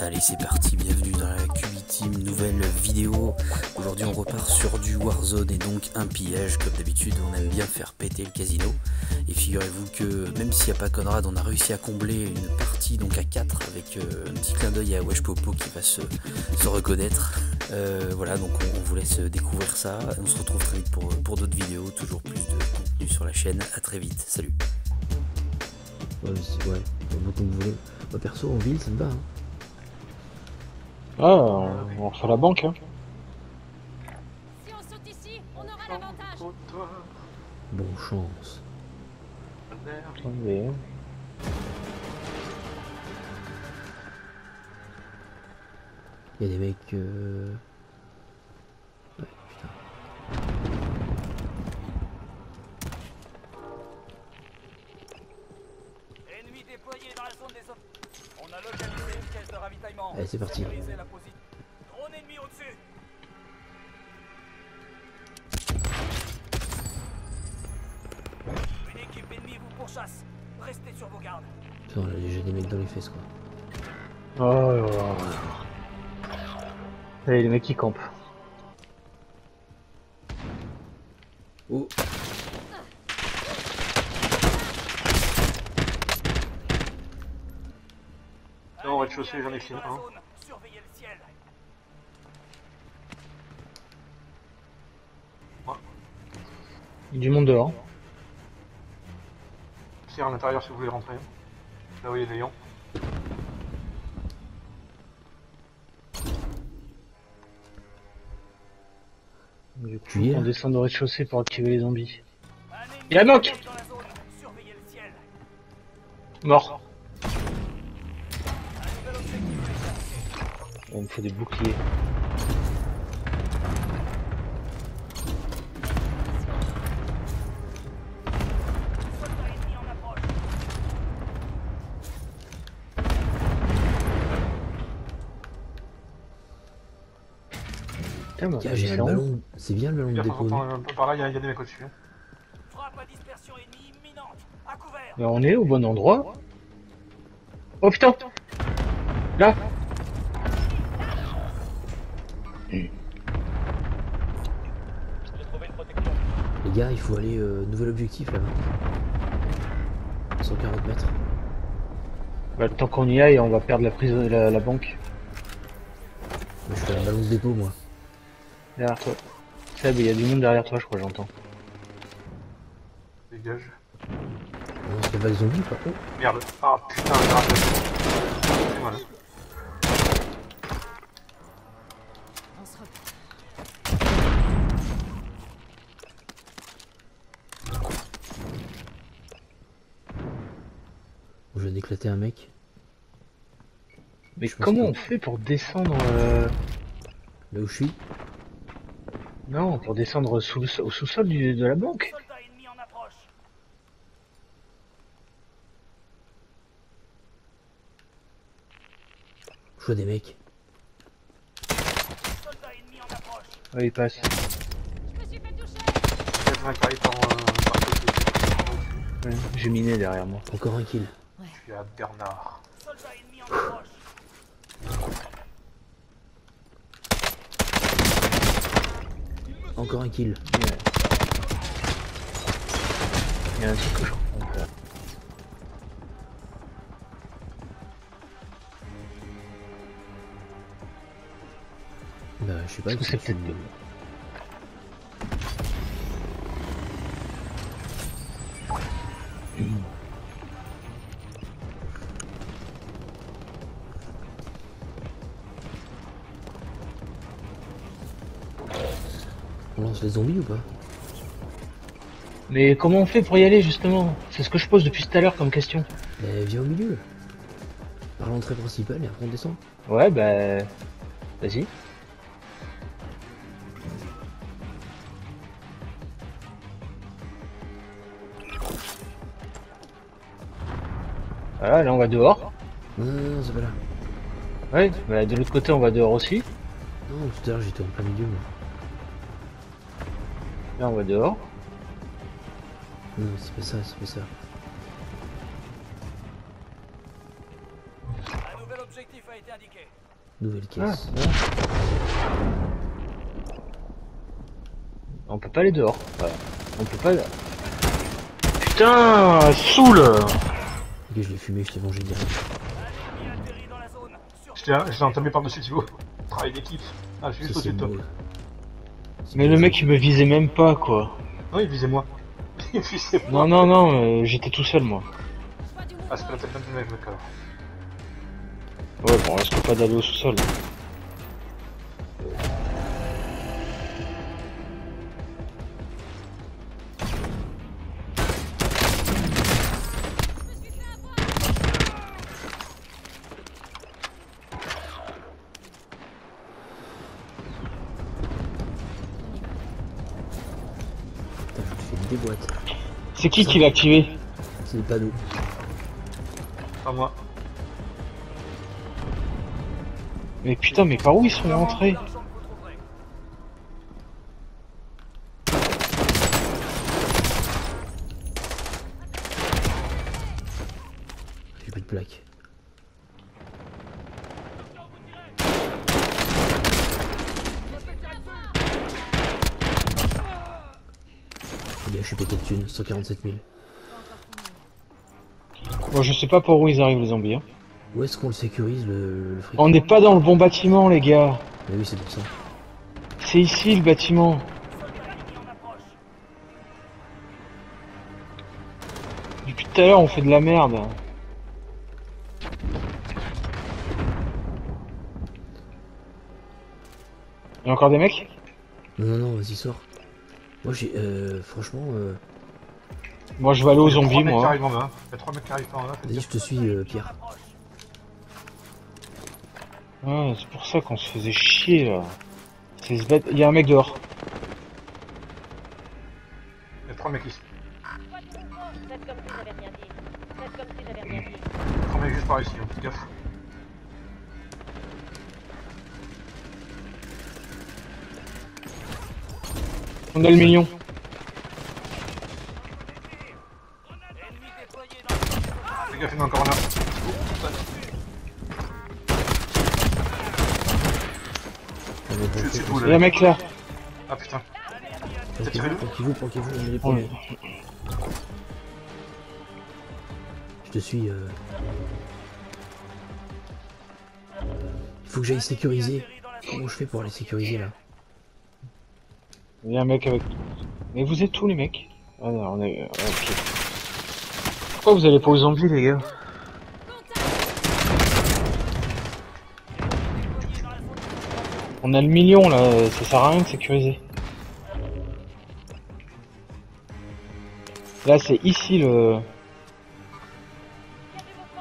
Allez c'est parti, bienvenue dans la QB Team, nouvelle vidéo. Aujourd'hui on repart sur du Warzone et donc un pillage. Comme d'habitude on aime bien faire péter le casino. Et figurez-vous que même s'il n'y a pas Conrad, on a réussi à combler une partie donc à 4 avec euh, un petit clin d'œil à Wesh Popo qui va se, reconnaître. Euh, voilà donc on, vous laisse découvrir ça. On se retrouve très vite pour, pour d'autres vidéos, toujours plus de contenu sur la chaîne. À très vite, salut. Ouais, ouais, comme vous voulez. Moi perso en ville ça me va. Hein. Ah, on, on refait la banque. Hein. Si on saute ici, on aura l'avantage. Bon chance. Attendez. Il y a des mecs. Euh... Allez, c'est parti. Une équipe ennemie vous pourchasse. Restez sur vos gardes. Putain, on a déjà des mecs dans les fesses quoi. Oh, là là. Allez, les mecs qui campent. Oh rez-de-chaussée, j'en ai un. zone, surveillez le ciel. Il y a du monde dehors. C'est à l'intérieur si vous voulez rentrer. Là où il y a des lions. Du coup, on descend au rez-de-chaussée pour activer les zombies. Il y a. Mort. Il me faut des boucliers. C'est un rond. ballon. C'est bien le ballon de euh, par là, il y, a des mecs au-dessus. Frappe à dispersion ennemie imminente. À couvert. Mais on est au bon endroit. Oh putain Là Les gars, il faut aller euh, nouvel objectif là-bas. 140 mètres. bah, Tant qu'on y aille, on va perdre la prise de la, la banque. Moi, je fais un ballon de dépôt moi. Derrière toi. Seb, il y a du monde derrière toi, je crois, j'entends. Dégage. On se fait vague zombie quoi. Oh. Merde. Ah putain, j'ai raté. C'est mal. On se repère. D'éclater un mec. Mais Je comment que- on fait pour descendre euh... Là où je suis. Non, pour descendre sous le, au sous-sol du- de la banque. Je vois des mecs. Ouais, il passe. Je me suis fait toucher. Il y a un qui arrive par, euh, par côté. Ouais, J'ai miné derrière moi. Encore un kill. Je suis à Bernard. Soldat ennemi en approche. Encore un kill. Il y a un truc que je comprends pas. Bah je sais pas. C'est peut-être lance les zombies ou pas Mais comment on fait pour y aller justement? C'est ce que je pose depuis tout à l'heure comme question. Mais viens au milieu. Par l'entrée principale et après on descend. Ouais, bah... Vas-y. Voilà, là on va dehors. Non, non, non, c'est pas là. Ouais, bah, de l'autre côté on va dehors aussi. Non, tout à l'heure j'étais en plein milieu. moi. Là on va dehors. Non, c'est pas ça, c'est pas ça. Un nouvel L'objectif a été indiqué. Nouvelle Ah, caisse. On peut pas aller dehors. Voilà. On peut pas. Putain, saoule Ok, je l'ai fumé, je l'ai mangé direct. Je t'ai je t'ai entamé par-dessus Thibaut. Travail d'équipe. Ah, je suis juste au-dessus de toi. Mais le mec il me visait même pas quoi. Non, il visait moi. Il visait moi. Non non non, euh, j'étais tout seul moi. Ah, c'est pas la tête d'un mec, mec, alors. Ouais bon, on risque pas d'aller au sous-sol. Des boîtes. C'est qui qui l'a activé C'est pas nous. Pas moi. Mais putain, mais par où ils sont rentrés. J'ai plus de plaques. Les gars, je suis pété de thunes, 147 000. Bon, je sais pas par où ils arrivent les zombies. Hein. Où est-ce qu'on le sécurise le, le fric? On n'est pas dans le bon bâtiment les gars. Mais oui, c'est pour ça. C'est ici le bâtiment. Depuis tout à l'heure on fait de la merde. Il y a encore des mecs? Non, non, non, vas-y, sors. Moi, j'ai. Euh, franchement, euh, Moi je vais aller aux zombies mecs qui moi. Il y a trois mecs qui arrivent en faites vas-y, je te suis, euh, Pierre. C'est pour ça qu'on se faisait chier là. C'est ce bête- Il y a un mec dehors. Il y a trois mecs ici. Faites comme si j'avais rien dit. Faites comme si j'avais rien dit. Trois mecs juste par ici, hein. gaffe. On a le million. Fais gaffe, il y en a encore un là. Il y a un mec là. Ah putain. Planquez-vous, planquez-vous, planquez-vous, on est les premiers. Je te suis. Euh... Il faut que j'aille sécuriser. Comment je fais pour aller sécuriser là? Il y a un mec avec. Mais vous êtes tous les mecs? Ah non, on est. ouais, ok. Pourquoi vous allez pas aux zombies les gars? On a le million là, ça sert à rien de sécuriser. Là c'est ici le.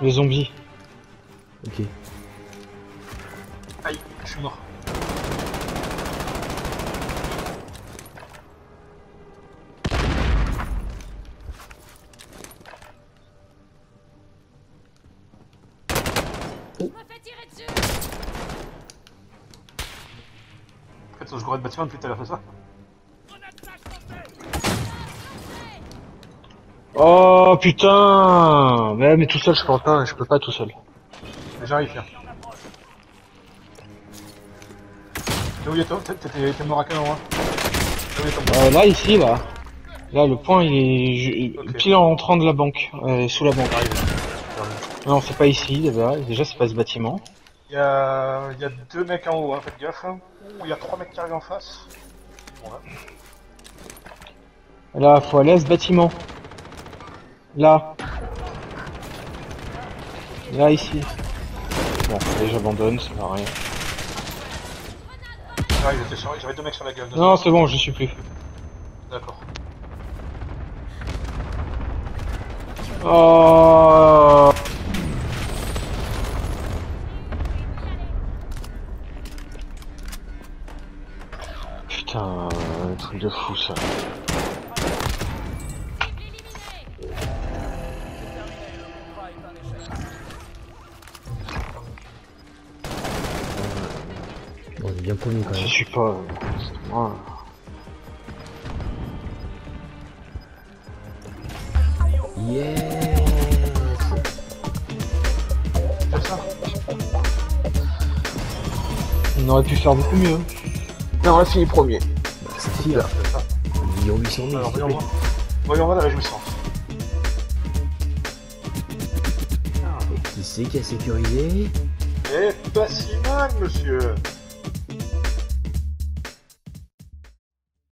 Le zombie. Ok. Je me fais tirer dessus. En fait, je courais de bâtiment depuis tout à l'heure, c'est ça Oh putain mais, mais tout seul je peux pas, je peux pas tout seul. J'arrive, Pierre. T'es où, il y a toi T'es- mort à quel endroit Euh, là ici là. Là le point il est je- Ok. pile en rentrant de la banque, euh, sous la banque. J'arrive. Non c'est pas ici déjà, déjà c'est pas ce bâtiment. Il y a, il y a deux mecs en haut, hein, faites gaffe. Ouh, il y a trois mecs qui arrivent en face. Bon, là. Là faut aller à ce bâtiment. Là. Là ici. Bon, allez j'abandonne, ça va rien. Sur- j'avais deux mecs sur la gueule. Non c'est bon, je suis plus. D'accord. Oh truc de fou ça. On est bien promis quand Je même. suis pas. Moi. Yes On aurait pu faire beaucoup mieux. Non, on a fini premier. C'est ça. Million 800 000. Alors, voyons voir. Voyons voir la réjouissance. Qui c'est qui a sécurisé? Eh, pas si mal, monsieur